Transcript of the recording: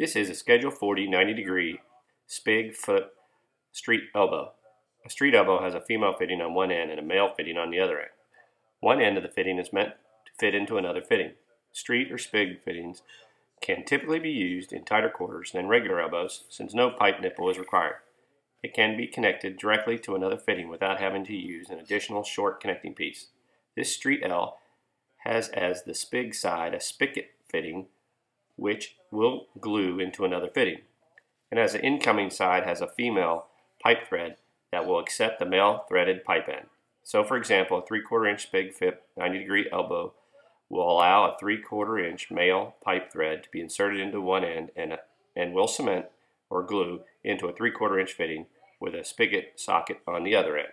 This is a Schedule 40 90 degree spig fipt street elbow. A street elbow has a female fitting on one end and a male fitting on the other end. One end of the fitting is meant to fit into another fitting. Street or spig fittings can typically be used in tighter quarters than regular elbows since no pipe nipple is required. It can be connected directly to another fitting without having to use an additional short connecting piece. This street ell has as the spig side a spigot fitting which will glue into another fitting. And as the incoming side has a female pipe thread that will accept the male threaded pipe end. So for example, a 3 quarter inch spig fipt 90 degree elbow will allow a 3 quarter inch male pipe thread to be inserted into one end and, and will cement or glue into a 3 quarter inch fitting with a spigot socket on the other end.